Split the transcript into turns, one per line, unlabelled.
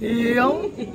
E é um